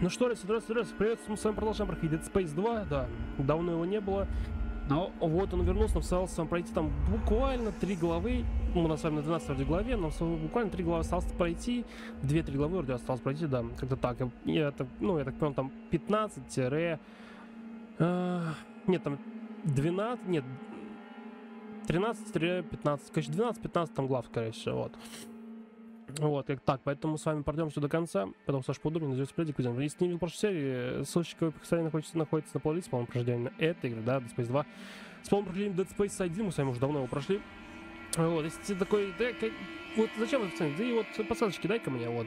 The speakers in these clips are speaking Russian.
Ну что, здравствуйте, здравствуйте, привет, мы с вами продолжаем проходить Dead Space 2, да, давно его не было. Но вот он вернулся, нам осталось вам пройти там буквально три главы, ну, мы на самом деле на 12 вроде главе, но буквально три главы осталось пройти, две-три главы вроде осталось пройти, да, как-то так. Я, так, ну, я так понял, там 15 тире... Э, нет, там 12, нет, 13-15, конечно, 12-15 там глав, всего, вот. Вот, как так, поэтому с вами пройдем все до конца, потом Саша поудобнее назовет сплетик. Если не видел прошлой серии, ссылочка в описании находится, находится на плейлисте, по-моему, прохождения этой игры, да, Dead Space 2. С полным прохождением Dead Space 1 мы с вами уже давно его прошли. Вот, если ты такой, да, вот зачем это пацаны, да и вот подсказочки дай-ка мне, вот,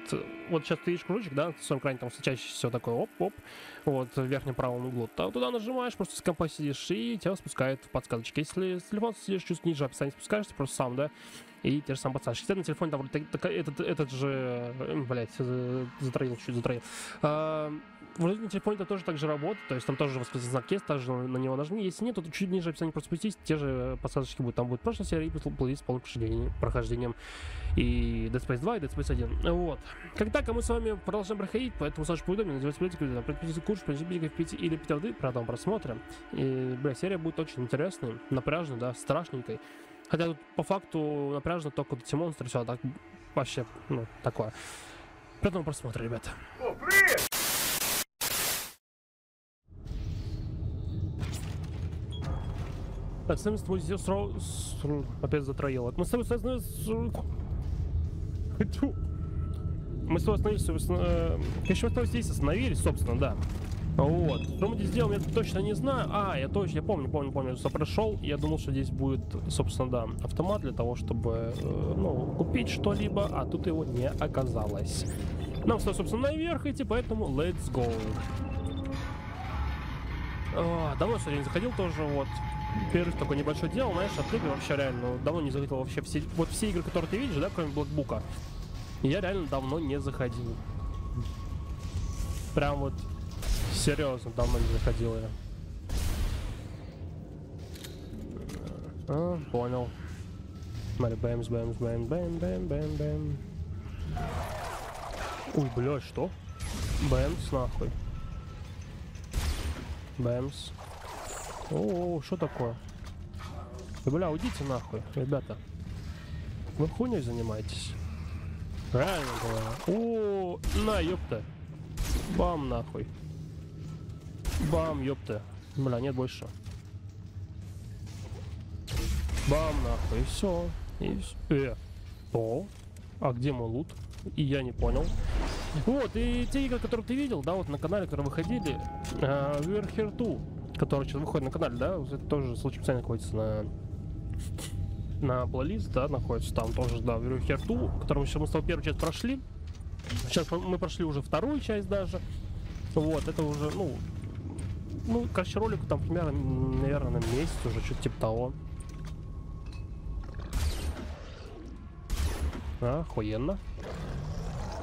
вот сейчас ты видишь кружочек, да, в своем кране там чаще все такое, оп-оп, вот, в верхнем правом углу, там туда нажимаешь, просто с компа сидишь, и тебя спускает в подсказочки. Если с телефона сидишь чуть ниже описания спускаешься, просто сам, да, и те же самые подсказки. Кстати, на телефоне там вот этот, этот же, блядь, затроил, чуть затроил. А, вроде на телефоне это тоже так же работает, то есть там тоже восклицательный знак есть, также на него нажми. Если нет, то чуть ниже описания просто спустись, те же подсказочки будут. Там будет прошлая серия и плейлист с полным прохождением, и Dead Space 2, и Dead Space 1. Вот. Как так, а мы с вами продолжаем проходить, поэтому Саша поудобнее, называйте политику, там, подписывайте курс, принципе, пить или пить воды, продам просмотра. И, бля, серия будет очень интересной, напряжной, да, страшненькой. Хотя тут по факту напряжно только вот эти монстры, все, так вообще, ну, такое. Приятного просмотра, ребята. С тобой здесь сразу... Опять затроило. Мы с тобой. Хочу. Мы с тобой остановились... Э, еще мы с тобой здесь остановились, собственно, да. Вот. Что мы здесь сделаем, я точно не знаю. А, я точно, я помню, помню, помню, что прошел. Я думал, что здесь будет, собственно, да, автомат для того, чтобы, э, ну, купить что-либо, а тут его не оказалось. Нам стоит, собственно, наверх идти, поэтому let's go. О, давно сегодня не заходил тоже, вот. Первый такой небольшой делал, знаешь, от игр вообще реально давно не заходил вообще все, вот все игры, которые ты видишь, да, кроме Блэкбука, я реально давно не заходил. Прям вот Серьезно, давно не заходил я. А, понял. Смотри, бэмс, бэмс, бэм, бэм, бэм, бэм, бэм. Ой, блядь, что? Бэмс, нахуй. Бэмс. О, что такое? Бля, уйдите нахуй, ребята. Вы хуйней занимаетесь. Реально говорю. О, на, ёпта. Бам, нахуй. Бам, ёпта. Бля, нет больше. Бам, нахуй, и все. И все. Э, то. А где мой лут? И я не понял. Вот, и те игры, которые ты видел, да, вот на канале, которые выходили, 2, который сейчас выходит на канале, да, это тоже случайно находится на на плейлист, да, находится там тоже, да, Here 2, которым сейчас мы с тобой первую часть прошли. Сейчас мы прошли уже вторую часть даже. Вот, это уже, ну, ну, короче, ролику там примерно, наверное, на месяц уже, что-то типа того. А, охуенно.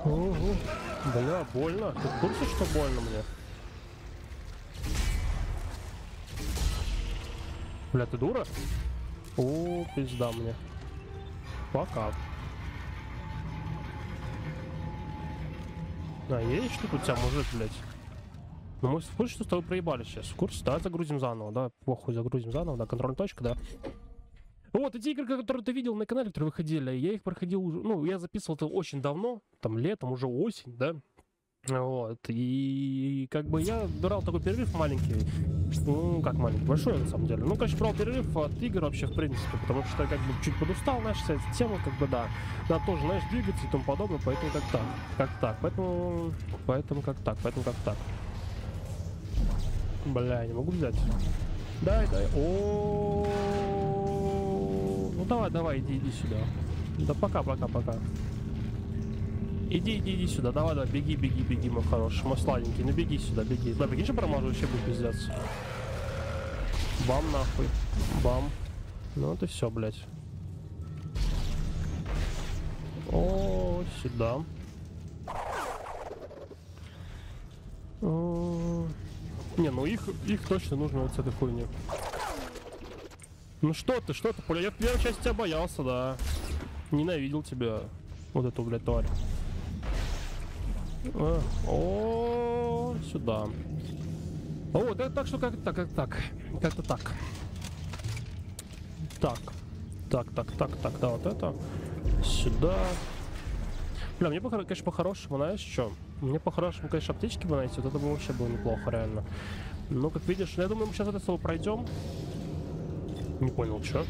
Угу. Бля, больно. Ты в курсе, что больно мне? Бля, ты дура? О, пизда мне. Пока. А, есть что у тебя мужик, блядь? Ну, мы в курсе, что с тобой проебали сейчас. В курсе? Да, загрузим заново, да. Похуй, загрузим заново, да, контрольная точка, да. Вот, эти игры, которые ты видел на канале, которые выходили, я их проходил уже, ну, я записывал это очень давно, там, летом, уже осень, да. Вот, и как бы я брал такой перерыв маленький, ну, как маленький, большой на самом деле. Ну, конечно, брал перерыв от игр вообще, в принципе, потому что как бы чуть подустал, знаешь, вся эта тема, как бы, да. Надо тоже, знаешь, двигаться и тому подобное, поэтому как так, как так, поэтому, поэтому как так, поэтому как так. Бля, не могу взять. Дай, дай. О, ну давай, давай, иди, иди сюда. Да пока, пока, пока. Иди, иди, иди сюда. Давай, давай, беги, беги, беги, мой хороший, мой сладенький. Ну беги сюда, беги. Да, беги, что промажу, вообще будет пиздец. Бам, нахуй. Бам. Ну это все, блядь. О, сюда. О, не, ну их, их точно нужно вот с этой хуйни. Ну что ты, что ты, Поля? Я в первой части тебя боялся, да. Ненавидел тебя. Вот эту, блядь, тварь. А, О, сюда. О, это так что как так, как так. Как-то так. Так. Так, так, так, так, да, вот это. Сюда. Бля, мне, конечно, по-хорошему, знаешь, что? Мне по-хорошему, конечно, аптечки бы найти, вот это бы вообще было неплохо, реально. Ну, как видишь, я думаю, мы сейчас это слово пройдем. Не понял, что?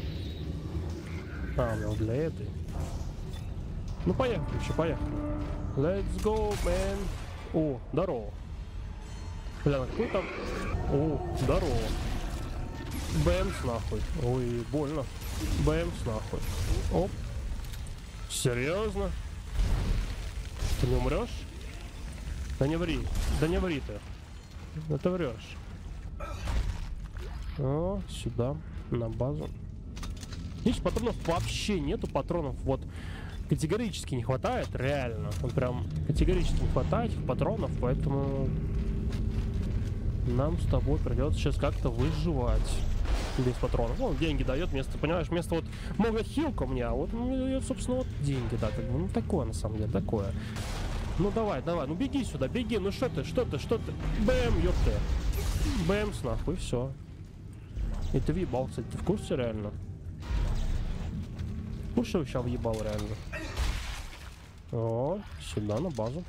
А, ну для этой. Ну, поехали, еще поехали. Let's go, man. О, здорово. Бля, какой там... О, здорово. Бэмс нахуй. Ой, больно. Бэмс нахуй. Оп. Серьезно? Ты не умрешь? Да не ври. Да не ври ты. Да ты врешь. О, сюда, на базу. Видишь, патронов вообще нету патронов. Вот категорически не хватает, реально. Вот прям категорически не хватает этих патронов, поэтому нам с тобой придется сейчас как-то выживать без патронов. Он деньги дает вместо, понимаешь, вместо вот много хилка мне, а вот мне дает, собственно, вот деньги, да, как бы, ну такое на самом деле, такое. Ну давай, давай, ну беги сюда, беги, ну что ты, что ты, что ты, бэм, ёпты. Бэмс, нахуй, все. И ты въебал, кстати, ты в курсе реально? Ну что сейчас въебал реально? О, сюда, на базу.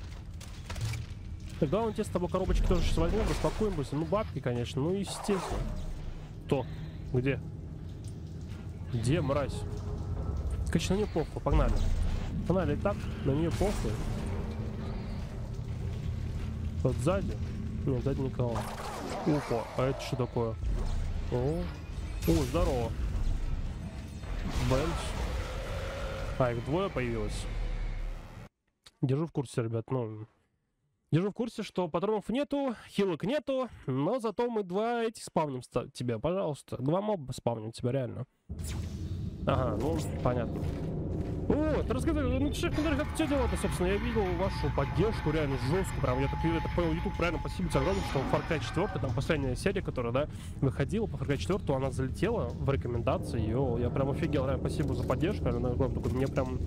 Тогда он тебе с тобой коробочки тоже сейчас возьмем, распакуем быстро. Ну, бабки, конечно, ну, естественно. То? Где? Где, мразь? Конечно, на нее похуй, погнали. Погнали так, на нее похуй. Вот сзади? Нет, сзади никого. Опа, а это что такое? О, о, здорово. Бенч. А, их двое появилось. Держу в курсе, ребят, ну... Держу в курсе, что патронов нету, хилок нету, но зато мы два этих спавним тебя, пожалуйста. Два моба спавним тебя, реально. Ага, ну, понятно. Вот, рассказывай, ну в комментариях, как все дела-то, собственно. Я видел вашу поддержку реально жесткую, прям, я так, я так понял, YouTube, реально спасибо тебе огромное, что Far Cry 4, там последняя серия, которая, да, выходила по Far Cry 4, она залетела в рекомендации, йоу, я прям офигел, реально, спасибо за поддержку, реально, огромное такое, мне прям,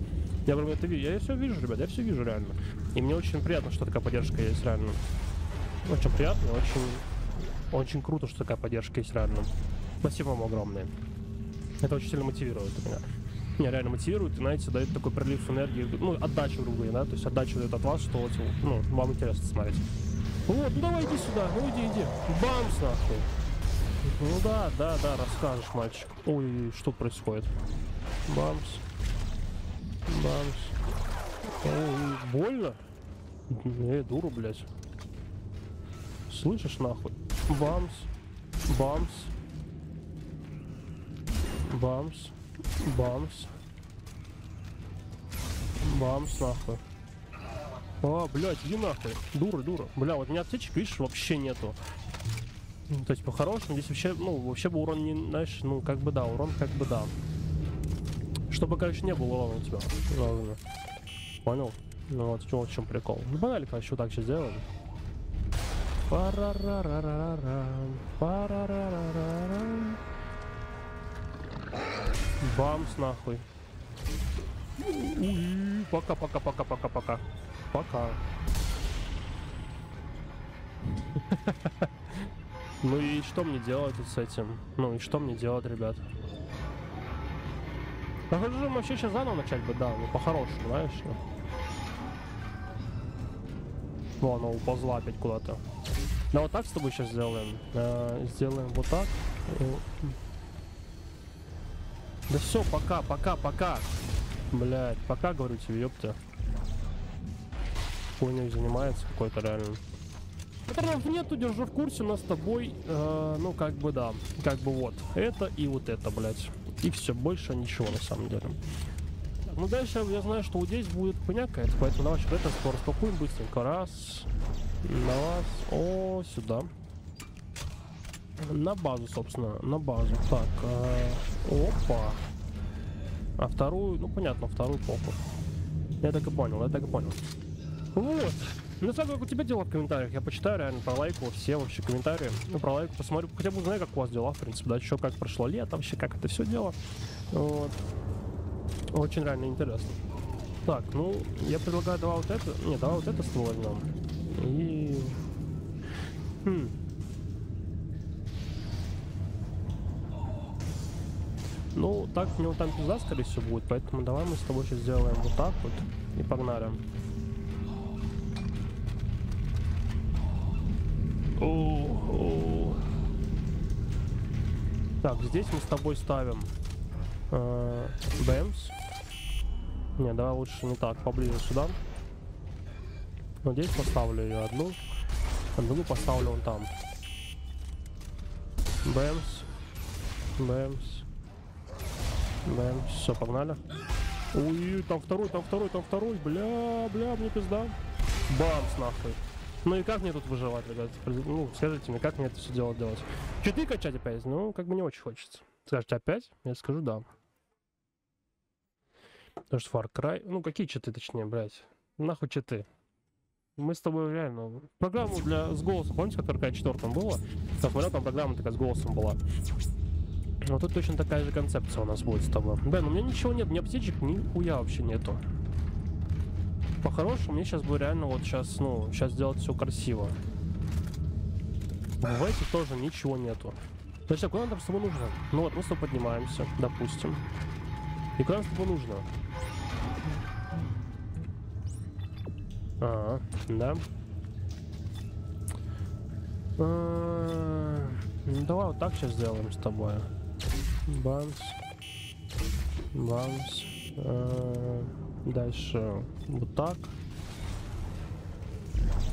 я прям это вижу, я все вижу, ребят, я все вижу, реально. И мне очень приятно, что такая поддержка есть, реально. Очень приятно, очень, очень круто, что такая поддержка есть, реально. Спасибо вам огромное. Это очень сильно мотивирует меня. Меня реально мотивирует, и, знаете, дает такой прилив энергии, ну, отдачу, грубо говоря, да, то есть отдачу дает от вас, что вот, ну, вам интересно смотреть. Вот, ну давай иди сюда, ну иди, иди. Бамс, нахуй. Ну да, да, да, расскажешь, мальчик. Ой, что происходит? Бамс. Бамс. Ой, больно? Эй, дура, блядь. Слышишь, нахуй? Бамс. Бамс. Бамс. Бамс. Бамс, нахуй. А, блядь, иди нахуй. Дура, дура. Бля, вот у меня аптечек, видишь, вообще нету. То есть, по-хорошему, здесь вообще, ну, вообще бы урон не, знаешь, ну, как бы да, урон как бы да. Чтобы, короче, не было урона у тебя. Понял? Ну вот, в чем прикол. Ну, погнали, короче, вот так сейчас сделаем. Парарарарарам, парарарарарам. Бамс нахуй. Пока, пока, пока, пока, пока. Пока. Ну и что мне делать с этим? Ну и что мне делать, ребят? Похоже, мы вообще сейчас заново начать бы, да, ну по-хорошему, знаешь. ну. Вон, она уползла опять куда-то. Да вот так с тобой сейчас сделаем. Э, сделаем вот так. Да все, пока, пока, пока. Блять, пока говорю тебе, ёпта. Хуйней занимается какой-то реально. Патронов нету, держу в курсе, нас с тобой, э, ну как бы да, как бы вот, это и вот это, блять. И все, больше ничего на самом деле. Ну дальше я знаю, что вот здесь будет хуйня какая-то, поэтому давай это скоро распакуем быстренько. Раз, на вас, о, сюда. На базу, собственно, на базу. Так, э, опа. А вторую, ну понятно, вторую похуй. Я так и понял, я так и понял. Вот. Ну, знаю, как у тебя дела в комментариях. Я почитаю реально, пролайкаю все вообще комментарии. Ну, пролайкаю, посмотрю, хотя бы узнаю, как у вас дела, в принципе, да, еще как прошло лето, вообще, как это все дело. Вот. Очень реально интересно. Так, ну, я предлагаю два вот это... Не, давай вот это ствол возьмем. И... Хм. Ну, так у него там пизда, скорее всего, будет, поэтому давай мы с тобой сейчас сделаем вот так вот и погнали. О. Так, здесь мы с тобой ставим э, Бэмс. Не, давай лучше не так, поближе сюда. Вот здесь поставлю ее одну. Одну поставлю вон там. Бэмс. Бэмс. Бэмс. Все, погнали. Ой, там второй, там второй, там второй. Бля, бля, мне пизда. Бамс, нахуй. Ну и как мне тут выживать, ребят? Ну, скажите мне, как мне это все дело делать? Читы качать опять? Ну, как бы не очень хочется. Скажете опять? Я скажу да. Потому что Far Cry... Ну, какие читы, точнее, блядь? Нахуй читы? Мы с тобой реально... Программу для... с голосом, помните, как в RK 4 было? Смотрел, там программа такая с голосом была. Вот тут точно такая же концепция у нас будет с тобой. Бен, у меня ничего нет, ни аптечек, ни хуя вообще нету. По-хорошему, мне сейчас бы реально вот сейчас, ну, сейчас сделать все красиво. В эти тоже ничего нету. То есть, а куда нам с тобой нужно? Ну вот, мы с тобой поднимаемся, допустим. И куда нам с тобой нужно? А, да. А, ну, давай вот так сейчас сделаем с тобой. Бамс. Бамс. А, дальше вот так.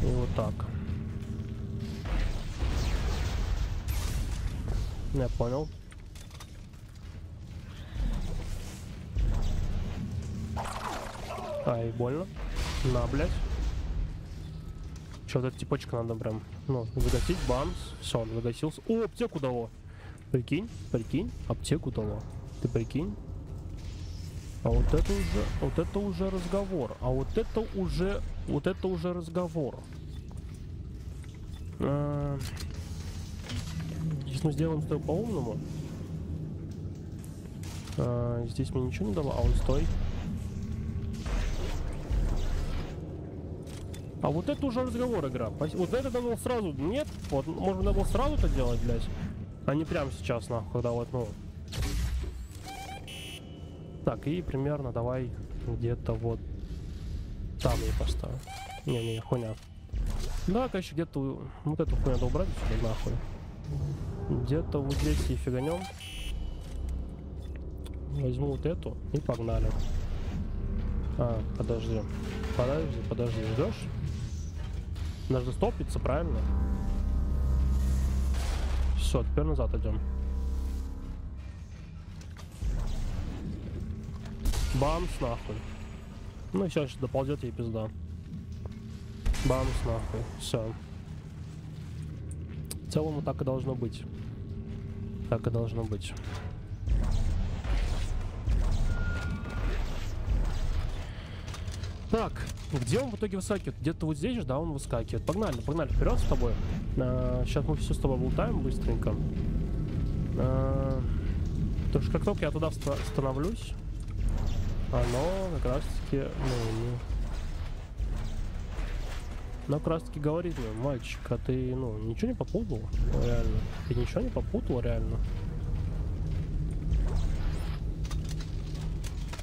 И вот так. Я понял. Ай, больно. На, блядь. Что, вот типочка надо прям, ну, загасить, бамс. Все, он загасился. О, аптеку дало. Прикинь, прикинь, аптеку дало. Ты прикинь? А вот это уже, вот это уже разговор. А вот это уже, вот это уже разговор. А, здесь мы сделаем что по-умному. А, здесь мне ничего не дало. А вот стой. А вот это уже разговор игра. Вот это надо было сразу. Нет, вот, может надо было сразу это делать, блядь. Не прямо сейчас, нахуй, когда вот, ну... Так, и примерно давай где-то вот там я поставлю. Не-не, хуйня. Да, конечно, где-то вот эту хуйню надо убрать сюда, нахуй. Где-то вот здесь и фиганем. Возьму вот эту и погнали. А, подожди. Подожди, подожди, ждешь? Надо стопиться, правильно? Все, теперь назад идем. Бамс нахуй. Ну и сейчас доползет ей пизда. Бамс нахуй. Все. В целом так и должно быть. Так и должно быть. Так, где он в итоге выскакивает? Где-то вот здесь же, да, он выскакивает. Погнали, погнали, вперед с тобой. А, сейчас мы все с тобой болтаем быстренько. А, потому что как только я туда становлюсь, оно как раз таки, ну, ну, оно как раз таки говорит мне, мальчик, а ты, ну, ничего не попутал? Реально. Ты ничего не попутал, реально?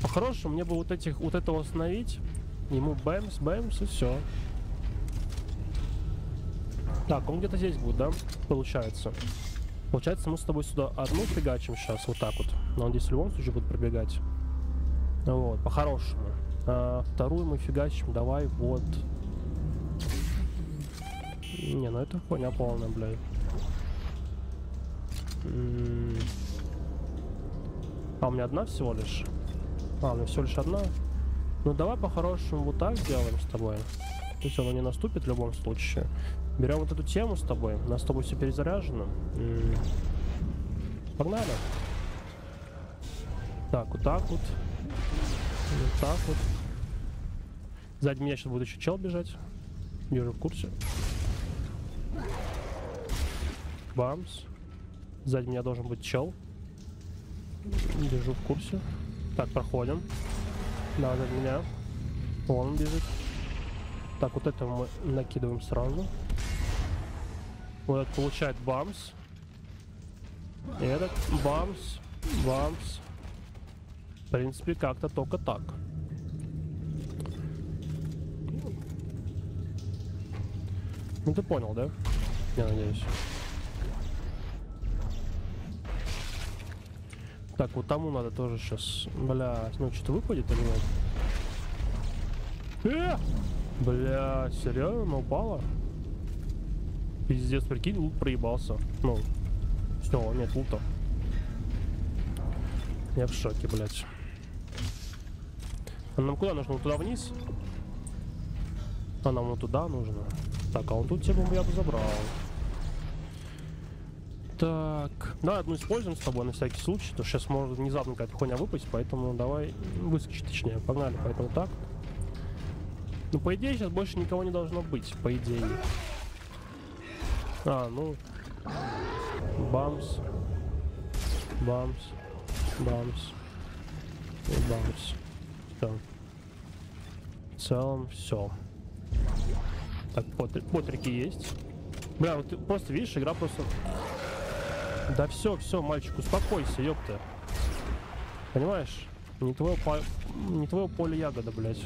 По-хорошему, мне бы вот этих, вот этого остановить, Ему бэмс, бэмс и все. Так, он где-то здесь будет, да? Получается. Получается, мы с тобой сюда одну фигачим сейчас, вот так вот. Но он здесь в любом случае будет пробегать. Вот, по-хорошему. А, вторую мы фигачим, давай вот. Не, ну это хуйня полная, блядь. А у меня одна всего лишь? А, у меня всего лишь одна? Ну давай по-хорошему вот так сделаем с тобой. То есть оно не наступит в любом случае. Берем вот эту тему с тобой. У нас с тобой все перезаряжено. -м. Погнали. Так, вот так вот. Вот так вот. Сзади меня сейчас будет еще чел бежать. Держу в курсе. Бамс. Сзади меня должен быть чел. Держу в курсе. Так, проходим. За меня. Он бежит. Так, вот это мы накидываем сразу. Вот этот получает бамс. Этот бамс, бамс. В принципе, как-то только так. Ну ты понял, да? Я надеюсь. Так, вот тому надо тоже сейчас. Бля, ну что-то выпадет или нет? Э! Бля, серьезно, упала? Пиздец, прикинь, лут проебался. Ну, все, нет лута. Я в шоке, блядь. А нам куда нужно? Туда вниз? А нам вот туда нужно. Так, а он тут тему я бы забрал. Так, да, одну используем с тобой на всякий случай, то сейчас может внезапно какая-то хуйня выпасть, поэтому давай выскочить точнее, погнали, поэтому так. Ну, по идее, сейчас больше никого не должно быть, по идее. А, ну... Бамс. Бамс. Бамс. И бамс. Все. В целом, все. Так, потри потрики есть. Бля, вот ты просто видишь, игра просто да все, все, мальчик, успокойся, ёпта. Понимаешь? Не твое, по... не твое поле ягода, блядь.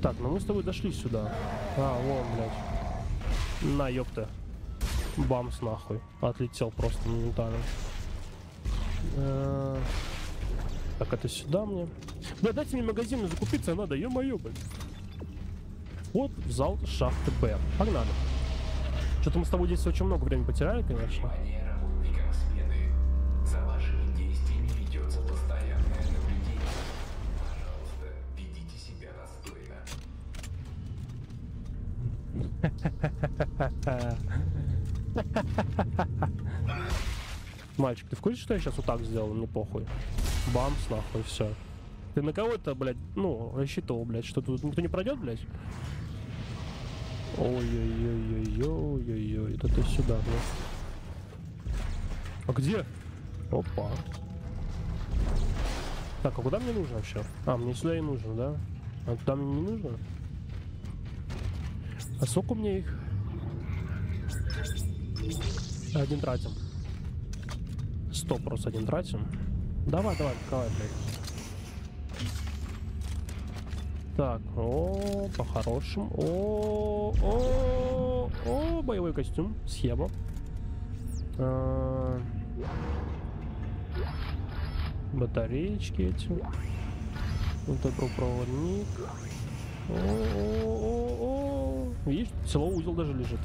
Так, ну мы с тобой дошли сюда. А, вон, блядь. На, ёпта. Бамс, нахуй. Отлетел просто моментально. Так, это сюда мне. Да, дайте мне магазин, закупиться надо, ё-моё, блядь. Вот в зал шахты Б. Погнали. Что-то мы с тобой здесь очень много времени потеряли, конечно. Мальчик, ты в курсе, что я сейчас вот так сделал? Мне похуй. Бамс, нахуй, все. Ты на кого это, блядь, ну, рассчитывал, блядь, что тут никто не пройдет, блядь? Ой-ой-ой-ой-ой-ой-ой, это ты сюда, да? А где? Опа. Так, а куда мне нужно вообще? А, мне сюда и нужно, да? А туда мне не нужно? А сколько мне их? Один тратим. Сто просто один тратим. Давай, давай, давай, блядь. Так, о, по-хорошему. О, о, о, боевой костюм, схема. А, батареечки эти. Вот такой проводник. О, о, о, о. Видишь, целый узел даже лежит.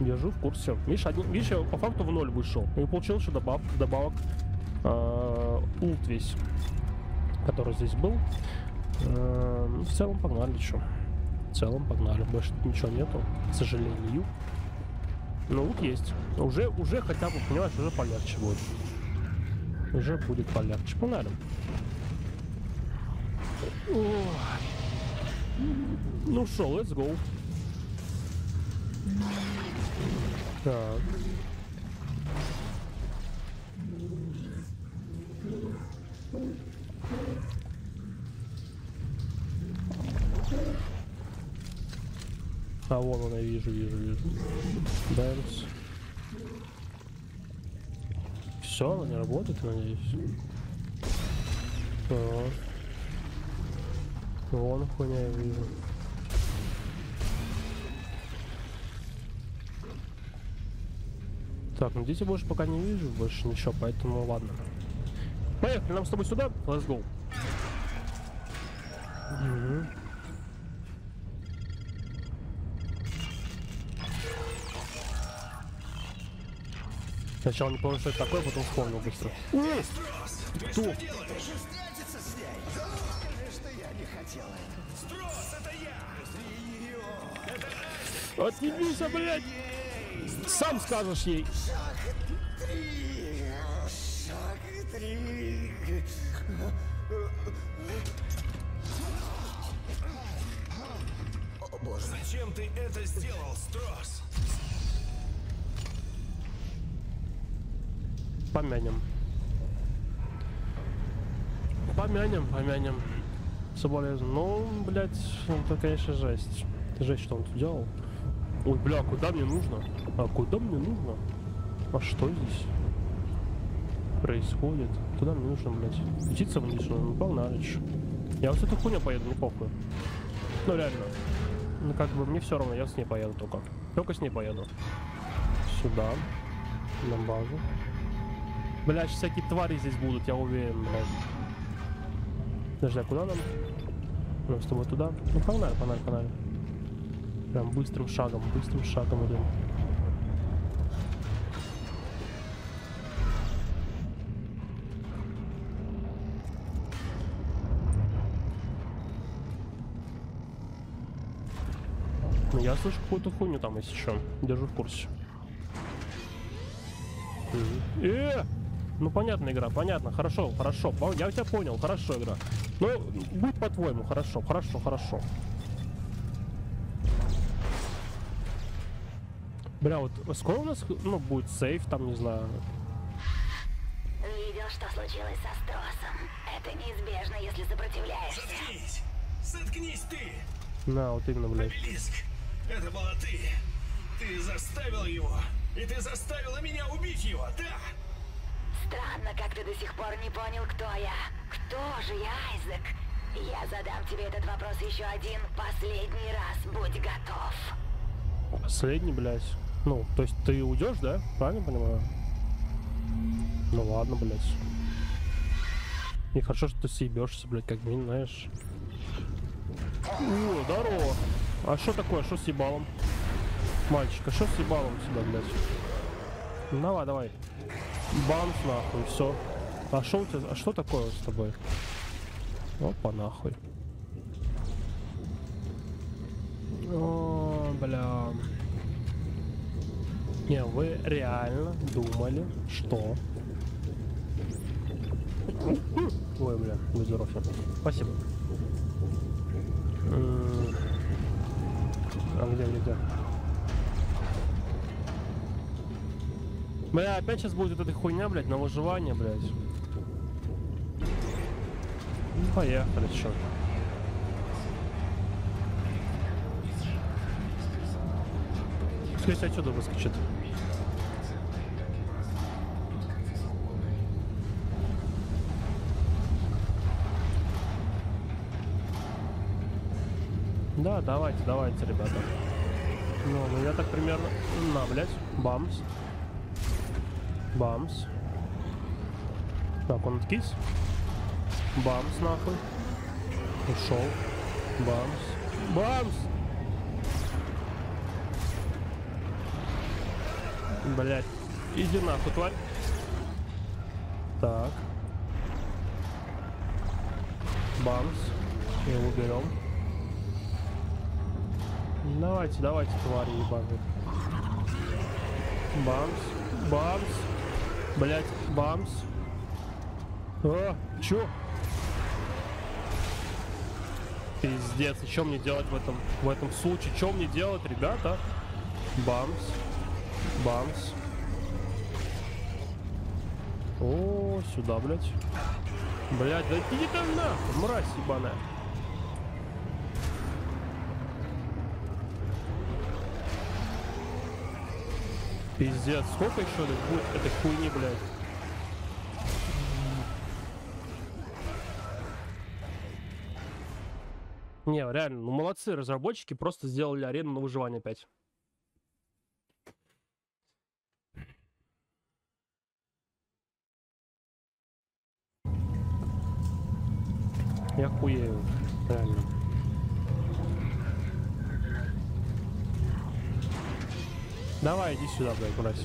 Держу в курсе. Видишь, один, видишь, по факту в ноль вышел. И получил еще добав, добавок. А, ульт весь, который здесь был. Ну, в целом погнали, что. В целом погнали. Больше ничего нету, к сожалению. Но лук есть. Уже, уже хотя бы, понимаешь, уже полегче будет. Уже будет полегче. Погнали. Ну что, let's go. Так. А вон она, вижу, вижу, вижу. Дэнс. Все, она не работает, надеюсь. Так. Вон хуйня я вижу. Так, ну дети больше пока не вижу, больше ничего, поэтому ладно. Поехали, нам с тобой сюда? Let's go. Угу. Сначала не понял, что это такое, потом вспомнил быстро. Кто? Отъебись, а, блядь! Сам скажешь ей. Шаг три. О боже. Зачем ты это сделал, Строс? Помянем. помянем, помянем. Соболезную. Ну, блядь, это, конечно, жесть. Жесть, что он тут делал. Ой, бля, куда мне нужно? А куда мне нужно? А что здесь происходит? Куда мне нужно, блядь? Птица вниз, ну чё. Я вот эту хуйню поеду, не похуй. Ну реально. Ну как бы мне все равно, я с ней поеду только. Только с ней поеду. Сюда. На базу. Блядь, всякие твари здесь будут, я уверен, блядь. Подожди, а куда нам? Нам с тобой туда? Ну погнали, погнали, погнали. Прям быстрым шагом, быстрым шагом идем. Ну, я слышу какую-то хуйню там, если что. Держу в курсе. Мгм. Э! Ну, понятная игра, понятно, хорошо, хорошо. Я тебя понял, хорошо игра. Ну, будь по-твоему, хорошо, хорошо, хорошо. Бля, вот скоро у нас, ну, будет сейф, там, не знаю. Видел, что случилось со Стросом. Это неизбежно, если сопротивляешься. Заткнись! Заткнись ты! На, вот именно, блядь. Обелиск! Это была ты! Ты заставил его! И ты заставила меня убить его, да? Странно, как ты до сих пор не понял, кто я. Кто же я, Айзек? Я задам тебе этот вопрос еще один последний раз. Будь готов. Последний, блядь. Ну, то есть ты уйдешь, да? Правильно понимаю? Ну ладно, блядь. И хорошо, что ты съебешься, блядь, как минимум, знаешь. О, здорово. А что такое? Что с ебалом? Мальчик, а что с ебалом тебя, блядь? Ну, Давай, давай. Бамс нахуй, все. А что у тебя? А что такое с тобой? Опа, нахуй. О, бля. Не, вы реально думали, что... Ой, бля, будь здоров. Спасибо. А где, где, где? Бля, опять сейчас будет эта хуйня, блядь, на выживание, блядь. Ну, поехали, чё. Пускай отсюда выскочит. Да, давайте, давайте, ребята. Ну, ну я так примерно... На, блядь. Бамс. Бамс. Так, он откис. Бамс, нахуй. Ушел. Бамс. Бамс! Блять. Иди нахуй, тварь. Так. Бамс. Его берем. Давайте, давайте, твари ебаные. Бамс. Бамс. Блять, бамс. А, чё? Пиздец, и что мне делать в этом, в этом случае? Что мне делать, ребята? Бамс. Бамс. О, сюда, блядь. Блядь, да иди там нахуй, мразь ебаная. Пиздец, сколько еще будет этой хуйни, блядь? Не, реально, ну молодцы, разработчики просто сделали арену на выживание опять. Я хуею, реально. Давай, иди сюда, блядь, мразь.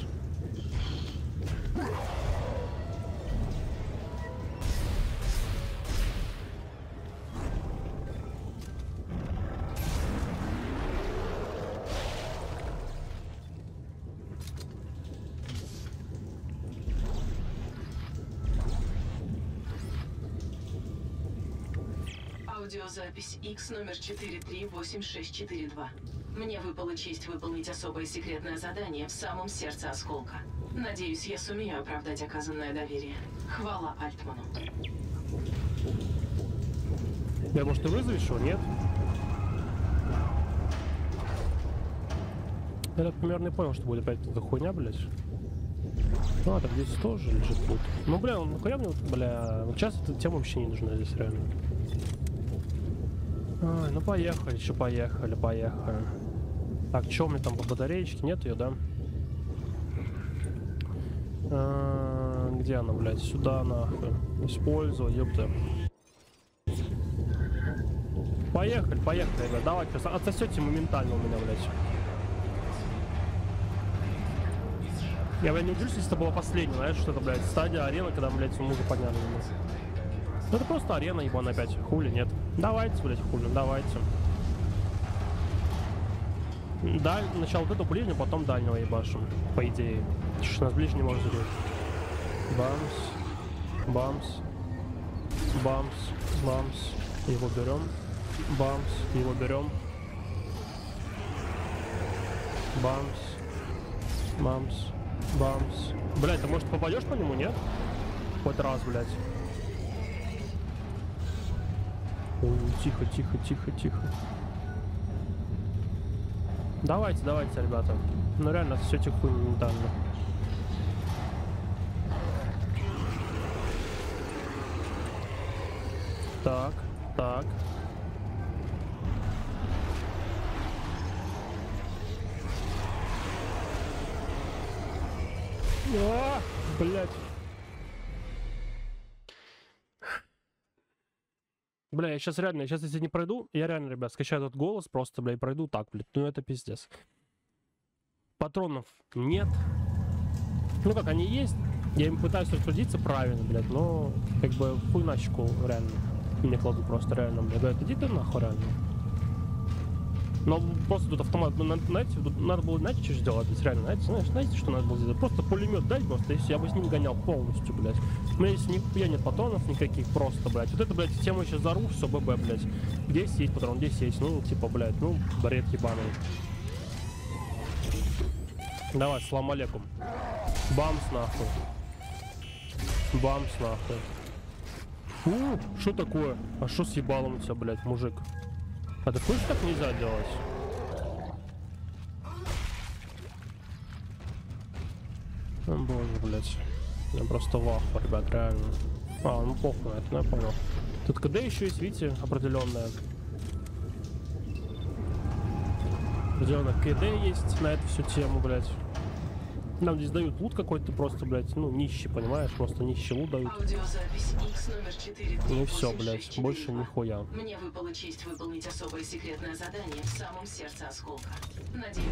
Аудиозапись X номер 438642. Мне выпала честь выполнить особое секретное задание в самом сердце осколка. Надеюсь, я сумею оправдать оказанное доверие. Хвала Альтману. Я, может, ты вызовешь его, нет? Я так примерно понял, что будет опять эта хуйня, блядь. Ну, а так здесь тоже лежит путь. Ну, бля, ну нахуя мне, бля, вот сейчас эта тема вообще не нужна здесь, реально. Ай, ну поехали, еще поехали, поехали. Так, что у меня там по батареечке? Нет ее, да? А, где она, блядь? Сюда, нахуй. Использовать, ёпта. Поехали, поехали, ребят. Давай, сейчас отсосете моментально у меня, блядь. Я, блядь, не удивлюсь, если это была последняя, знаешь, что это, блядь, стадия арена, когда, блядь, мы уже подняли. Ну это просто арена, ебаная опять. Хули, нет. Давайте, блядь, хули, давайте. Даль... Сначала вот эту ближнюю, потом дальнего ебашим, по идее. Что нас ближний может взрыв. Бамс. Бамс. Бамс. Бамс. Его берем. Бамс. Его берем. Бамс. Бамс. Бамс. Блять, ты может попадешь по нему, нет? Хоть раз, блядь. Ой, тихо, тихо, тихо, тихо. Давайте, давайте, ребята. Ну реально, все тихо моментально. Так, так. А, блядь. Бля, я сейчас реально, я сейчас если не пройду, я реально, ребят, скачаю этот голос, просто, бля, и пройду так, блядь. Ну это пиздец. Патронов нет. Ну как, они есть. Я им пытаюсь рассудиться правильно, блядь, но как бы хуй на реально. Не кладу просто реально, блядь. Говорят, иди ты нахуй реально. Но просто тут автомат, ну, на- знаете, тут надо было, знаете, что сделать, здесь реально, знаете, знаешь, знаете, что надо было сделать? Просто пулемет дать просто, если я бы с ним гонял полностью, блядь. У меня здесь нихуя нет патронов никаких, просто, блядь. Вот это, блядь, тема сейчас зару, все, ББ, блядь. Здесь есть патрон, здесь есть, ну, типа, блядь, ну, бред ебаный. Давай, салам алейкум. Бамс нахуй. Бамс нахуй. У, что такое? А что с ебалом у тебя, блядь, мужик? А ты хочешь так нельзя делать? О, боже, блядь. Я просто в ахуе, ребят, реально. А, ну похуй это, ну я понял. Тут КД еще есть, видите, определенная. Определенно КД есть на эту всю тему, блядь. Нам здесь дают лут какой-то просто, блядь, ну, нищий, понимаешь? Просто нищий лут дают. Аудиозапись X номер 4 Ну и все, блядь, больше нихуя. Мне выпала честь выполнить особое секретное задание в самом сердце осколка. Надеюсь,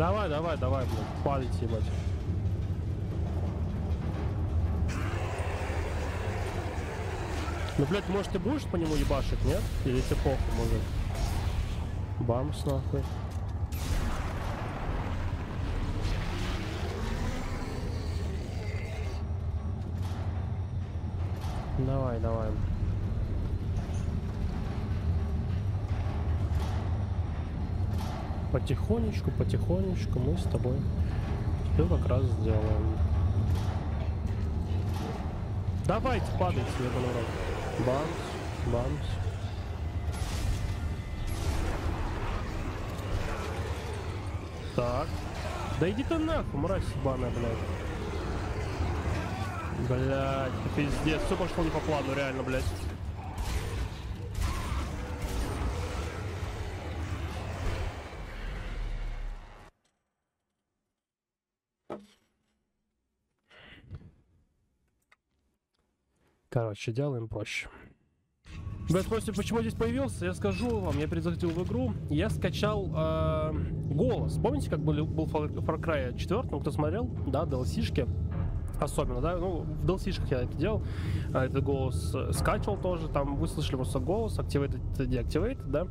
Давай, давай, давай, блядь, падайте, ебать. Ну, блядь, может, ты будешь по нему ебашить, нет? Или тебе похуй, может? Бамс, нахуй. Давай, давай. Потихонечку, потихонечку мы с тобой все как раз сделаем. Давайте, падайте, ебаный рот. Бамс, бамс. Так. Да иди ты нахуй, мразь ебаная, блядь. Блядь, пиздец. Все пошло не по плану, реально, блядь. Короче, делаем проще. Вы спросите, почему здесь появился? Я скажу вам, я перезаходил в игру, я скачал э, голос. Помните, как был, был Far Cry 4, кто смотрел? Да, DLC-шки. Особенно, да, ну, в DLC-шках я это делал. А, Этот голос э, скачивал тоже, там вы слышали просто голос, activated, deactivated, да.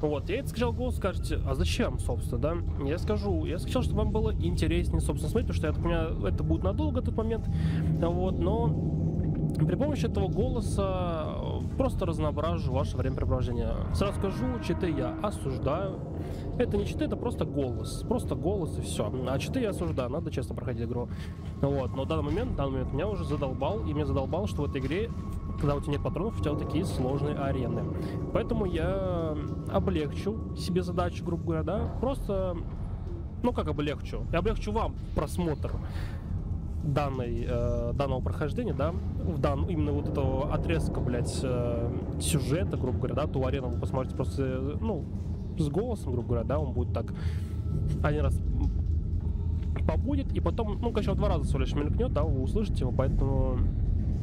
Вот, я это скачал голос, скажете, а зачем, собственно, да? Я скажу, я скачал, чтобы вам было интереснее, собственно, смотреть, потому что я так понимаю, это будет надолго этот момент, вот, но При помощи этого голоса э, просто разноображу ваше времяпрепровождение. Сразу скажу, читы я осуждаю. Это не читы, это просто голос. Просто голос и все. А читы я осуждаю, надо честно проходить игру. Вот. Но в данный момент, в данный момент меня уже задолбал, и меня задолбал, что в этой игре, когда у тебя нет патронов, у тебя вот такие сложные арены. Поэтому я облегчу себе задачу, грубо говоря, да. Просто, ну как облегчу? Я облегчу вам просмотр данной, э, данного прохождения, да, в дан, именно вот этого отрезка, блядь, э, сюжета, грубо говоря, да, ту арену вы посмотрите просто, э, ну, с голосом, грубо говоря, да, он будет так один раз побудет, и потом, ну, конечно, два раза всего лишь мелькнет, да, вы услышите его, поэтому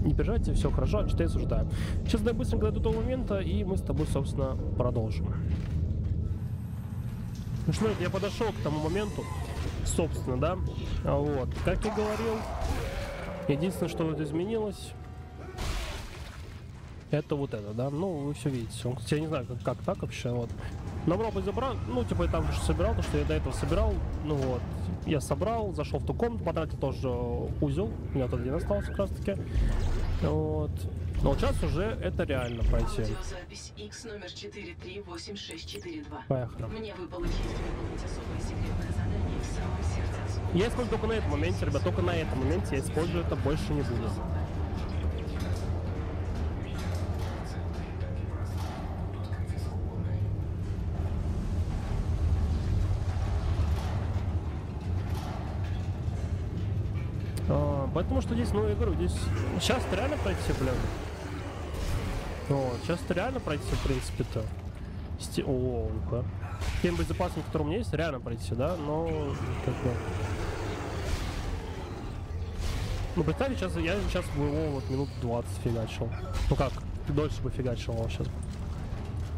не переживайте, все хорошо, читай, осуждаю. Сейчас дай быстренько до того момента, и мы с тобой, собственно, продолжим. Ну что, я подошел к тому моменту, собственно, да, А вот, как я говорил, единственное, что вот изменилось, это вот это, да, ну, вы все видите, Он, я не знаю, как, как так вообще, вот. Пробовать забрал, ну, типа, я там же собирал, то, что я до этого собирал, ну, вот, я собрал, зашел в ту комнату, потратил тоже узел, у меня тут один остался как раз таки, вот. Но сейчас уже это реально пройти. Аудиозапись X номер 4386642. Поехали. Мне выпала честь выполнить особое секретное задание Я использую только на этом моменте, ребят, только на этом моменте я использую это, больше не буду. А, Потому что здесь, ну, я говорю, здесь сейчас реально пройти, блин. Вот, сейчас реально пройти, в принципе-то. Сти... О, ну-ка. Тем безопасным, который у меня есть, реально пройти, да, но как бы... Ну, представьте, сейчас я сейчас бы его вот минут 20 фигачил. Ну как, дольше бы фигачил его сейчас.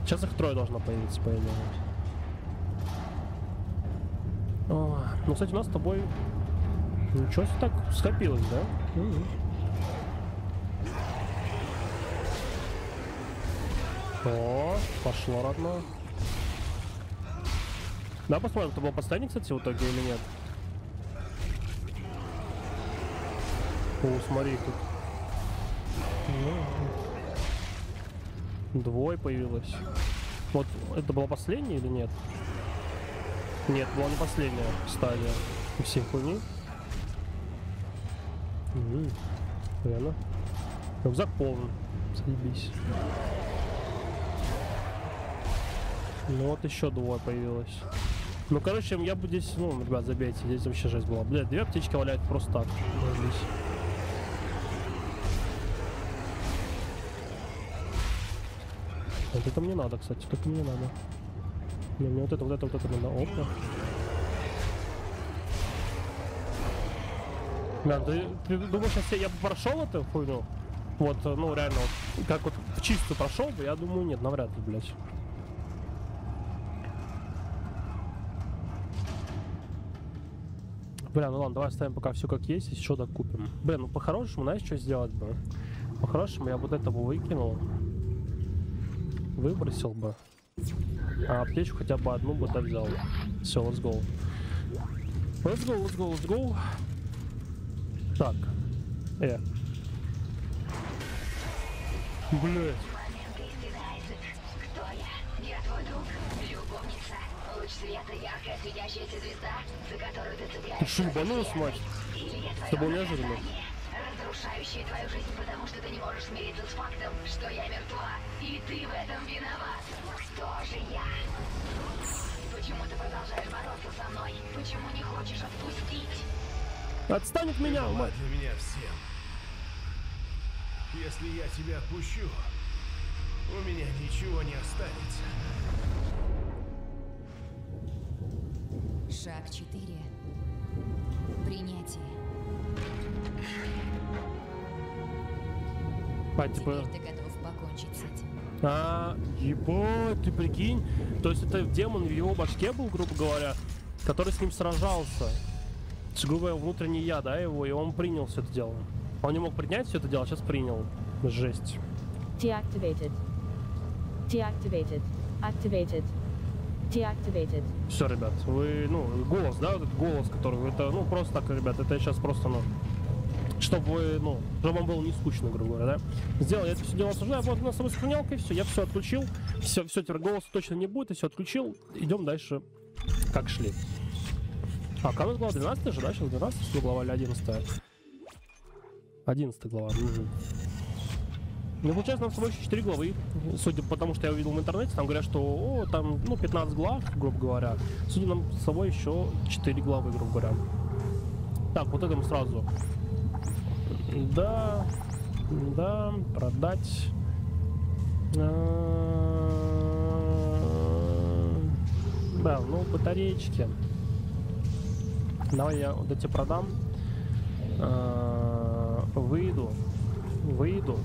Сейчас их трое должно появиться, по идее. О, ну, кстати, у нас с тобой ничего себе так скопилось, да? Мгм. О, пошло, родное. Да, посмотрим, кто был последний, кстати, в итоге или нет. О, смотри, тут. Ну, Двое появилось. Вот это была последняя или нет? Нет, была не последняя стадия. Все хуйни. Реально. Рюкзак полный. Заебись. Ну вот еще двое появилось. Ну, короче, я бы здесь, ну, ребят, забейте, здесь вообще жесть была. Блядь, две птички валяют просто так. Вот это мне надо, кстати, это мне надо. Не, мне вот это, вот это, вот это надо. Опа. Да, ты, ты думаешь, если я бы прошел эту хуйню? Вот, э, ну, реально, вот, как вот в чистую прошел бы, я думаю, нет, навряд ли, блядь. Бля, ну ладно, давай оставим пока все как есть, что, докупим. Блин, ну по-хорошему, знаешь, что сделать бы? По-хорошему, я вот это бы выкинул. Выбросил бы. А аптечку хотя бы одну бы да взял. Все, let's go. Let's go, let's go, let's go. Так. Э. Блять. Ты что, ебанулась, мать? Или я С тобой неожиданно. наказание, разрушающее твою жизнь, потому что ты не можешь смириться с фактом, что я мертва, и ты в этом виноват. Кто же я? Почему ты продолжаешь бороться со мной? Почему не хочешь отпустить? Отстань от меня, мать. для меня всем. Если я тебя отпущу, у меня ничего не останется. Шаг 4. Принятие. Мать, типа... Теперь ты готов покончить с этим. А, ебать, ты прикинь? То есть это демон в его башке был, грубо говоря, который с ним сражался. Говоря, внутренний я, да, его, и он принял все это дело. Он не мог принять все это дело, а сейчас принял. Жесть. Deactivated. Deactivated. Activated. Все, ребят, вы, ну, голос, да, вот этот голос, который, это, ну, просто так, ребят, это сейчас просто, ну, Чтобы, ну, чтобы вам было не скучно, грубо говоря, да? Сделал я это все дело осуждаю, вот у нас сохранялка, и все, я все отключил, все, все, теперь голоса точно не будет, и все отключил, идем дальше, как шли. А, канал глава 12 же, да, сейчас 12 глава или 11 11 глава. мгм. Ну, получается, нам собой еще 4 главы. Судя по тому, что я увидел в интернете, там говорят, что о, там, ну, 15 глав, грубо говоря. Судя нам с собой еще 4 главы, грубо говоря. Так, вот это мы сразу. Да, да, продать. А, Да, ну, батареечки. Давай я вот эти продам. А, Выйду. Выйду.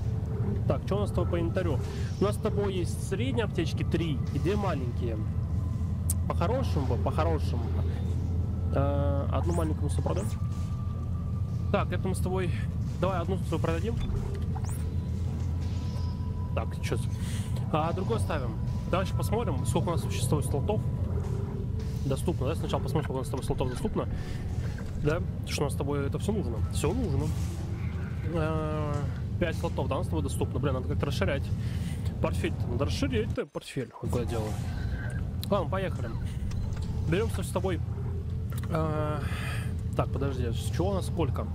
Так, что у нас с тобой по инвентарю? У нас с тобой есть средние аптечки 3 и две маленькие. По-хорошему бы, по-хорошему. Э, одну маленькую мы с тобой. Так, это мы с тобой... Давай одну с тобой продадим. Так, сейчас. А другой ставим. Сейчас посмотрим, сколько у нас существует слотов. Доступно, да? Сначала посмотрим, сколько у нас с тобой слотов доступно. Да? Что у нас с тобой это все нужно. Все нужно. Э, 5 слотов, да, у с тобой доступно. Блин, надо как-то расширять. Портфель. Надо расширять ты портфель. Вот куда дело. Ладно, поехали. Берем с тобой. э, Так, подожди, с чего у нас сколько?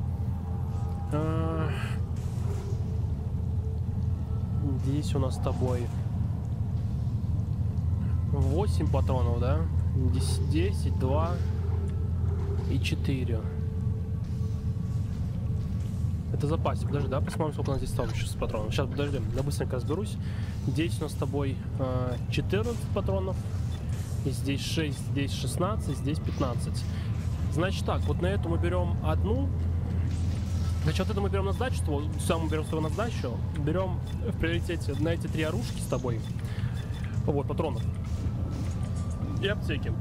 Э, Здесь у нас с тобой 8 патронов, да? 10, 10 2 и 4. Это запасе. Подожди, да, посмотрим, сколько у нас здесь там сейчас патронов. Сейчас, подожди, я быстренько разберусь. Здесь у нас с тобой э, 14 патронов. И здесь 6, здесь 16, здесь 15. Значит так, вот на эту мы берем одну. Значит, вот это мы берем на сдачу, сюда мы берем с тобой на сдачу. Берем в приоритете на эти три оружки с тобой. Вот, патронов. И аптеки.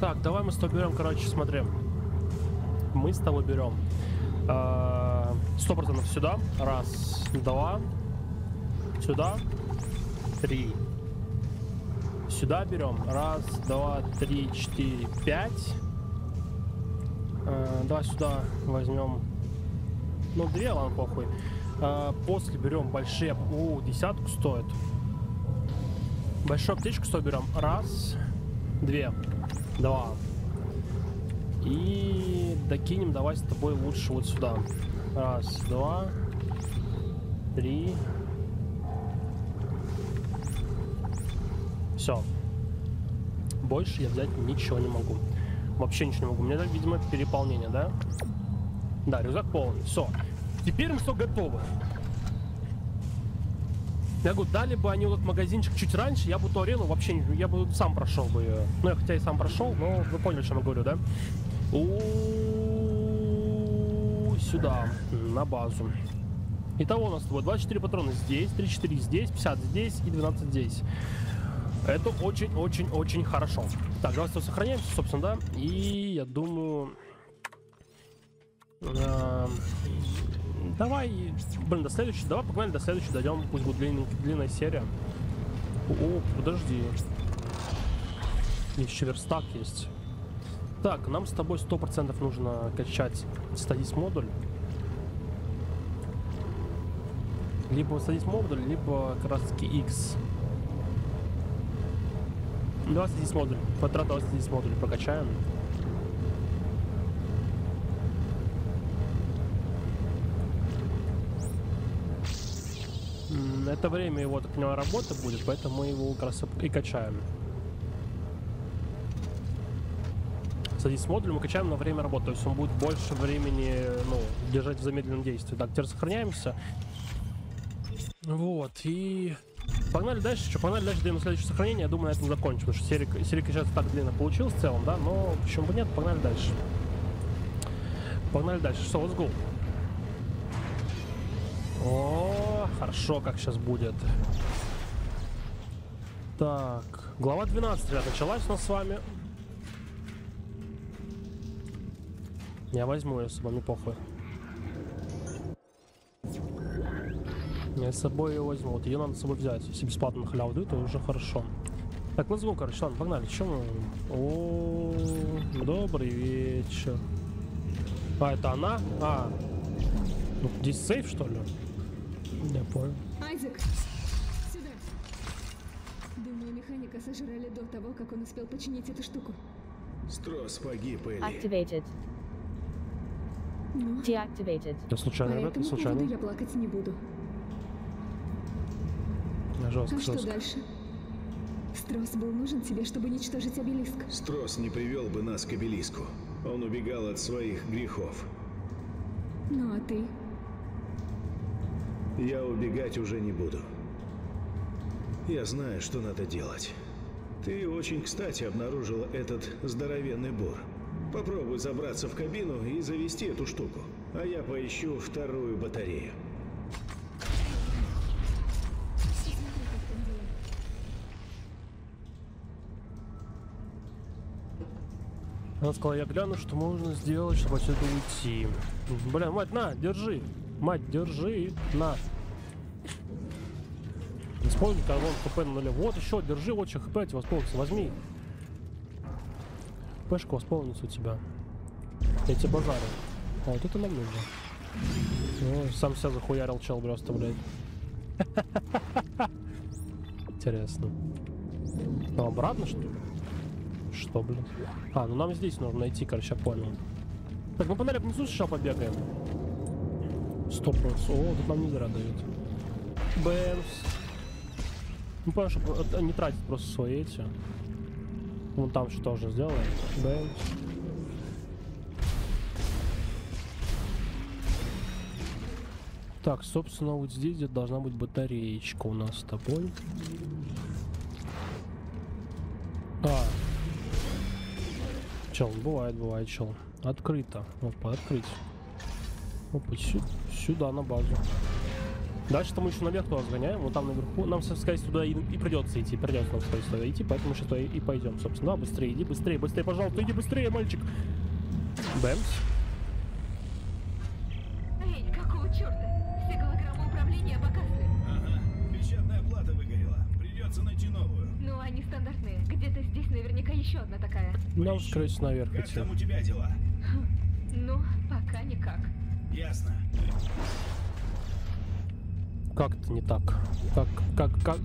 Так, давай мы с тобой берем, короче, смотри. Мы с тобой берем э, сто процентов сюда. Раз, два. Сюда. Три. Сюда берем. Раз, два, три, четыре, пять. Э, давай сюда возьмем. Ну, две, ладно, похуй. Э, после берем большие. О, десятку стоит. Большую аптечку что берем? Раз, две, два. И докинем давай с тобой лучше вот сюда. Раз, два, три. Все. Больше я взять ничего не могу. Вообще ничего не могу. У меня, видимо, переполнение, да? Да, рюкзак полный. Все. Теперь мы все готовы. Я говорю, дали бы они вот магазинчик чуть раньше, я бы ту арену вообще. Я бы сам прошел бы ее. Ну, я хотя и сам прошел, но вы поняли, о чем я говорю, да? Сюда, на базу. Итого у нас с тобой 24 патрона здесь, 34 здесь, 50 здесь и 12 здесь. Это очень-очень-очень хорошо. Так, давайте сохраняемся, собственно, да. И я думаю... эм, Давай, блин, до следующей, давай погнали до следующей, дойдем, пусть будет длинный- длинная серия. О, подожди. Еще верстак есть. Так, нам с тобой сто процентов нужно качать стадис модуль. Либо стадис модуль, либо таки X. Давай стадис модуль. Квадрат давай стадис модуль прокачаем. Это время его, так понимаю, работы будет, поэтому мы его как раз и качаем. Садись модуль мы качаем на время работы, то есть он будет больше времени, ну, держать в замедленном действии. Так, теперь сохраняемся. Вот, и... Погнали дальше, что, погнали дальше, даем следующее сохранение, я думаю, на этом закончим, потому что серия, серия сейчас так длинно получилась в целом, да, но почему бы нет, погнали дальше. Погнали дальше, что, let's go. О, хорошо, как сейчас будет. Так, глава 12, ребят, началась у нас с вами. Я возьму ее с собой, мне похуй. Я с собой ее возьму. Вот ее надо с собой взять. Если бесплатно на халяву дают, то уже хорошо. Так, let's go, короче, ладно, погнали. Чем мы? О, добрый вечер. А, это она? А. Ну, здесь сейф, что ли? Я понял. Айзек, сюда. Думаю, механика сожрали до того, как он успел починить эту штуку. Строс погиб, Элли. Activated. Ну, Deactivated. Я по случайно, этому поводу случайно. я плакать не буду. Я жестко, А что жестко. дальше? Строс был нужен тебе, чтобы уничтожить обелиск. Строс не привел бы нас к обелиску. Он убегал от своих грехов. Ну а ты? Я убегать уже не буду. Я знаю, что надо делать. Ты очень кстати обнаружила этот здоровенный бур. Попробуй забраться в кабину и завести эту штуку. А я поищу вторую батарею. Она сказала, я гляну, что можно сделать, чтобы отсюда уйти. Бля, мать, на, держи. Мать, держи, на. Когда вон хп на нуле. Вот еще, держи, вот еще хп эти возьми. Пешка восполнится у тебя. Я тебе базарю. А вот это нам нужно. Ой, сам себя захуярил чел просто, блядь. Интересно. Ну, обратно, что ли? Что, блин? А, ну нам здесь нужно найти, короче, я понял. Так, мы панели внизу сначала побегаем. Стоп, просто. О, тут нам не зря дают. Бэмс. Ну, понял, чтобы э, не тратить просто свои эти. Вон там что тоже сделаем. Бэмс. Так, собственно, вот здесь где должна быть батареечка у нас с тобой. А, Чел, бывает, бывает, чел. Открыто. Опа, открыть. Опа, сю- сюда, на базу. Дальше-то мы еще наверх туда сгоняем, вот там наверху. Нам, скорее туда и, и придется идти. Придется нам, скорее туда идти, поэтому сейчас туда и, и пойдем, собственно. Да, быстрее, иди быстрее, быстрее, пожалуйста, иди быстрее, мальчик. Бэмс. Эй, какого черта? Все голограммы управления погасли. Ага, печатная плата выгорела. Придется найти новую. Ну, они стандартные. Где-то здесь наверняка еще одна такая. Нам, скорее всего, наверх Как идти. там у тебя дела? Ну, пока никак. Ясно. Как-то не так. Как, как, как...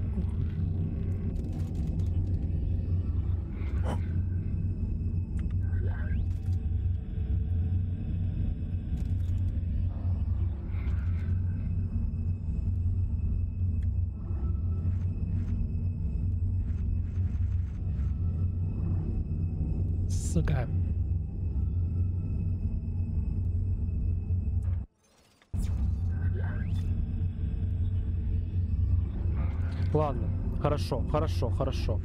Ладно, хорошо, хорошо, хорошо.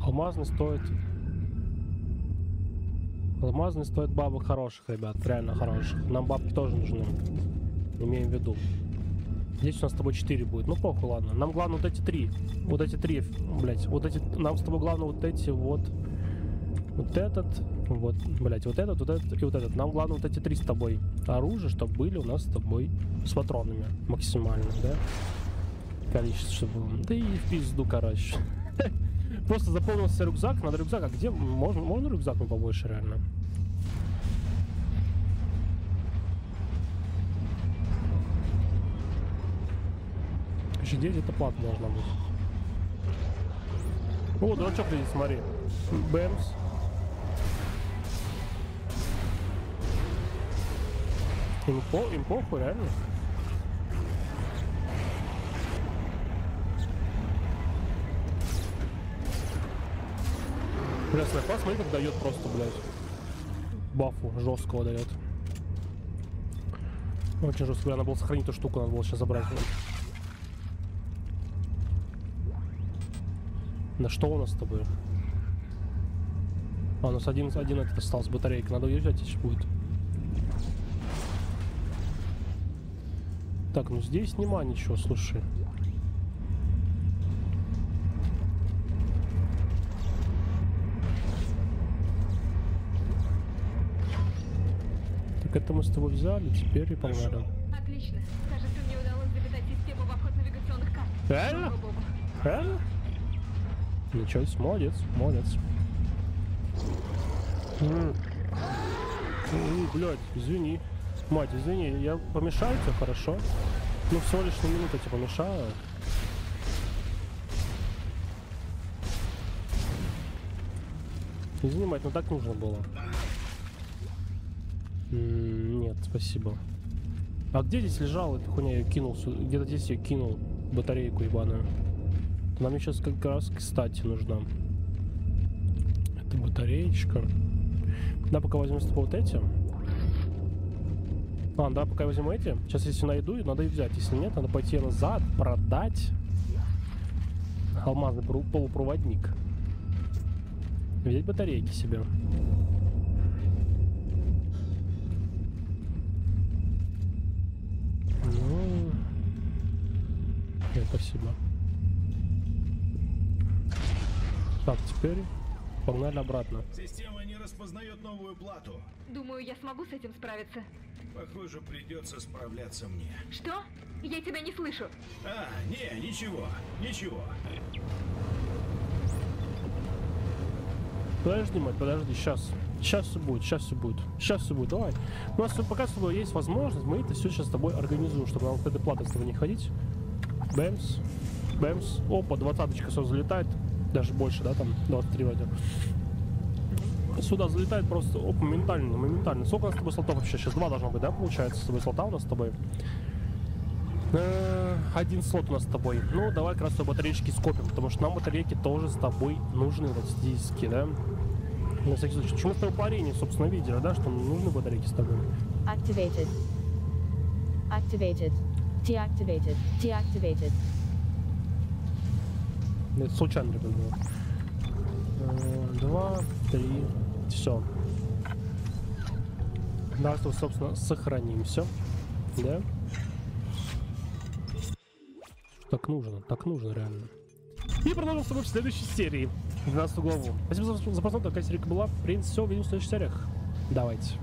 Алмазный стоит... Алмазный стоит бабок хороших, ребят, реально хороших. Нам бабки тоже нужны. Имеем в виду. Здесь у нас с тобой 4 будет. Ну похуй, ладно. Нам главное вот эти три. Вот эти три, блять. Вот эти. Нам с тобой главное вот эти вот. Вот этот. Вот, блять, вот этот, вот этот и вот этот. Нам главное вот эти три с тобой оружия, чтобы были у нас с тобой с патронами максимально, да? Количество, чтобы. Да и в пизду, короче. Просто заполнился рюкзак. Надо рюкзак. А где? Можно, можно рюкзак ну, побольше, реально? Где где-то плата должна быть. О, дурачок летит, смотри. Бэмс. Им, по, им похуй, реально. Бля, снайпа, смотри, как дает просто, блядь. Бафу жесткого дает. Очень жестко. Бля, надо было сохранить эту штуку, надо было сейчас забрать. Да что у нас с тобой? А, у нас один, один этот остался, батарейка. Надо уезжать сейчас будет. Так, ну здесь нема ничего, слушай. Так это мы с тобой взяли, теперь и погнали. Отлично. Кажется, мне удалось запитать систему в обход навигационных карт. Реально? Реально? Ничего себе, молодец, молодец. М. М, Блядь, извини. Мать, извини, я помешаю тебе, хорошо? Ну, всего лишь на минуту тебе помешаю. Извини, мать, ну так нужно было. М, Нет, спасибо. А где здесь лежала эта хуйня? Я кинул. Где-то здесь ее кинул. Батарейку ебаную. Нам сейчас как раз кстати нужна. Это батареечка. Да, пока возьмем с тобой вот эти. Ладно, да, пока возьмем эти. Сейчас, если найду, надо их взять. Если нет, надо пойти назад, продать. Алмазный полупроводник. Взять батарейки себе. Ну... Нет, спасибо. Так, теперь погнали обратно. Система не распознает новую плату. Думаю, я смогу с этим справиться. Похоже, придется справляться мне. Что? Я тебя не слышу. А, не, ничего, ничего. Подожди, мать, подожди, сейчас. Сейчас все будет, сейчас все будет. Сейчас все будет, давай. У нас пока с тобой есть возможность, мы это все сейчас с тобой организуем, чтобы нам с этой платой с тобой не ходить. Бэмс, бэмс. Опа, двадцаточка сразу залетает. Даже больше, да, там, 23 вроде. Сюда залетает просто, оп, моментально, моментально. Сколько у нас с тобой слотов вообще? Сейчас два должно быть, да, получается, с тобой слота у нас с тобой? Э, Один слот у нас с тобой. Ну, давай как раз батареечки скопим, потому что нам батарейки тоже с тобой нужны, вот статистически, да? На всякий случай. Почему с тобой парение, собственно, видели, да, что нужны батарейки с тобой? Activated. Activated. Deactivated. Deactivated. Это случайно, ребят, было. Два, три, все. Да, что, собственно, сохранимся. Да? Так нужно, так нужно реально. И продолжим с тобой в следующей серии. 12 главу. Спасибо за, за просмотр, такая серия была. В принципе, все, увидимся в следующих сериях. Давайте.